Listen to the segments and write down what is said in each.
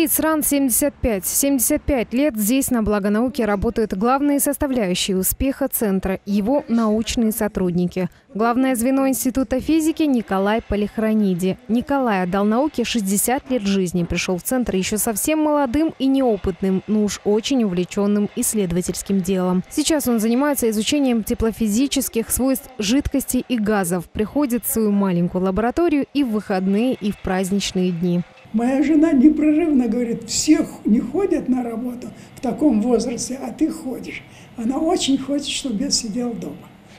ТФИЦ-РАН 75. 75 лет здесь на благо науки работают главные составляющие успеха центра – его научные сотрудники. Главное звено Института физики Николай Полихрониди. Николай отдал науке 60 лет жизни, пришел в центр еще совсем молодым и неопытным, но уж очень увлеченным исследовательским делом. Сейчас он занимается изучением теплофизических свойств жидкостей и газов, приходит в свою маленькую лабораторию и в выходные, и в праздничные дни. Моя жена непрерывно говорит, все не ходят на работу в таком возрасте, а ты ходишь. Она очень хочет, чтобы я сидел дома.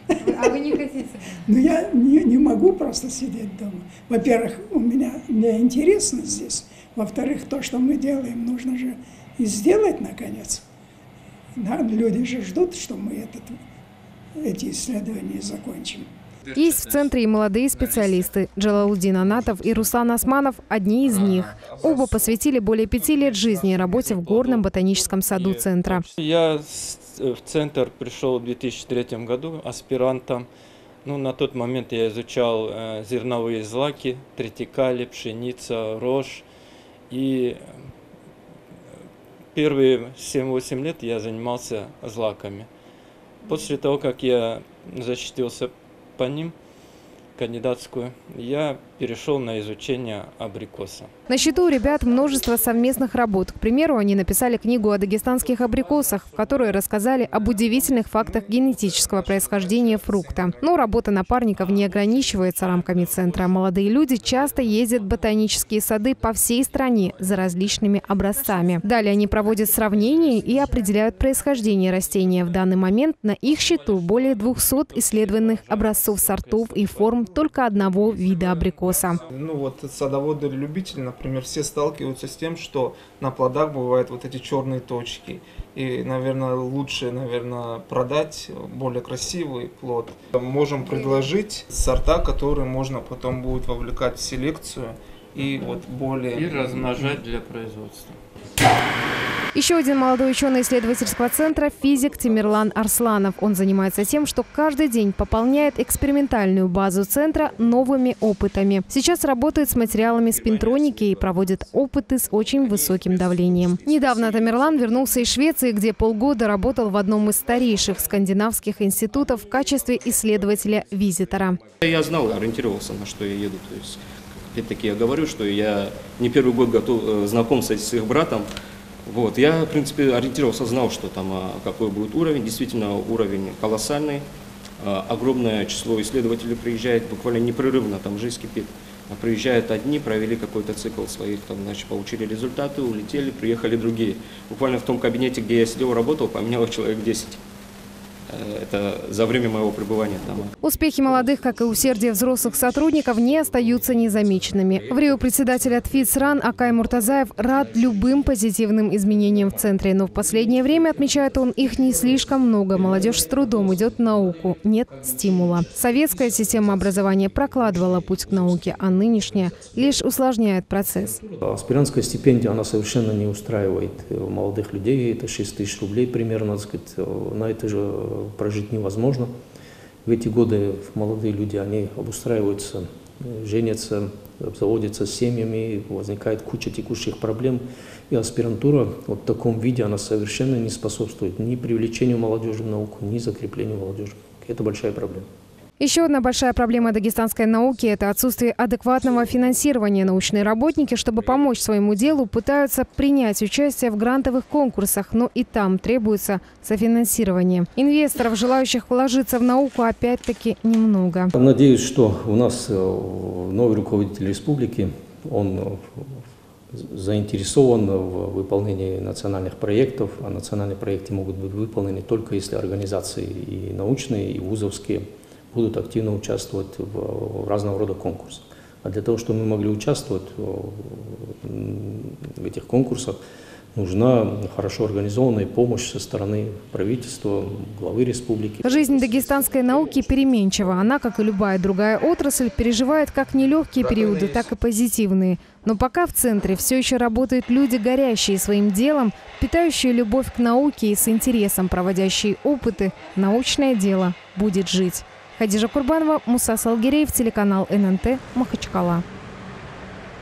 А вы не хотите? Ну, я не, не могу просто сидеть дома. Во-первых, у меня, мне интересно здесь. Во-вторых, то, что мы делаем, нужно же и сделать, наконец. Да, люди же ждут, что мы этот, эти исследования закончим. Есть в центре и молодые специалисты. Джалалудин Анатов и Руслан Османов – одни из них. Оба посвятили более пяти лет жизни работе в горном ботаническом саду центра. Я в центр пришел в 2003 году аспирантом. Ну, на тот момент я изучал э, зерновые злаки, тритикали, пшеница, рожь. И первые 7-8 лет я занимался злаками. После того, как я защитился по ним кандидатскую, я перешел на изучение абрикоса. На счету у ребят множество совместных работ. К примеру, они написали книгу о дагестанских абрикосах, в которой рассказали об удивительных фактах генетического происхождения фрукта. Но работа напарников не ограничивается рамками центра. Молодые люди часто ездят в ботанические сады по всей стране за различными образцами. Далее они проводят сравнения и определяют происхождение растения. В данный момент на их счету более 200 исследованных образцов сортов и форм только одного вида абрикоса. Ну вот садоводы-любители, например, все сталкиваются с тем, что на плодах бывают вот эти черные точки. И, наверное, лучше, наверное, продать более красивый плод. Можем предложить сорта, которые можно потом будет вовлекать в селекцию и вот более... И размножать для производства. Еще один молодой ученый исследовательского центра – физик Тимирлан Арсланов. Он занимается тем, что каждый день пополняет экспериментальную базу центра новыми опытами. Сейчас работает с материалами спинтроники и проводит опыты с очень высоким давлением. Недавно Тамерлан вернулся из Швеции, где полгода работал в одном из старейших скандинавских институтов в качестве исследователя-визитора. Я знал, ориентировался, на что я еду. То есть, опять-таки, я говорю, что я не первый год готов, э, знаком с их братом. Вот, я, в принципе, ориентировался, знал, что там, а, какой будет уровень. Действительно, уровень колоссальный. А, огромное число исследователей приезжает буквально непрерывно, там жизнь кипит. А приезжают одни, провели какой-то цикл своих, там, значит, получили результаты, улетели, приехали другие. Буквально в том кабинете, где я сидел, работал, поменялось человек 10. Э, это за время моего пребывания там. Успехи молодых, как и усердие взрослых сотрудников, не остаются незамеченными. В Рио председатель от ФИЦРАН Акай Муртазаев рад любым позитивным изменениям в центре. Но в последнее время, отмечает он, их не слишком много. Молодежь с трудом идет в науку. Нет стимула. Советская система образования прокладывала путь к науке, а нынешняя лишь усложняет процесс. Аспирантская стипендия, она совершенно не устраивает молодых людей. Это 6 тысяч рублей примерно, так сказать, на это же прожить невозможно. В эти годы молодые люди, они обустраиваются, женятся, заводятся семьями, возникает куча текущих проблем. И аспирантура вот в таком виде, она совершенно не способствует ни привлечению молодежи в науку, ни закреплению молодежи. Это большая проблема. Еще одна большая проблема дагестанской науки – это отсутствие адекватного финансирования. Научные работники, чтобы помочь своему делу, пытаются принять участие в грантовых конкурсах, но и там требуется софинансирование. Инвесторов, желающих вложиться в науку, опять-таки немного. Надеюсь, что у нас э, новый руководитель республики, он заинтересован в выполнении национальных проектов, а национальные проекты могут быть выполнены только если организации и научные, и вузовские – будут активно участвовать в, в разного рода конкурсах. А для того, чтобы мы могли участвовать в этих конкурсах, нужна хорошо организованная помощь со стороны правительства, главы республики. Жизнь дагестанской науки переменчива. Она, как и любая другая отрасль, переживает как нелегкие периоды, так и позитивные. Но пока в центре все еще работают люди, горящие своим делом, питающие любовь к науке и с интересом проводящие опыты, научное дело будет жить. Хадижа Курбанова, Муса Салгиреев, телеканал ННТ, Махачкала.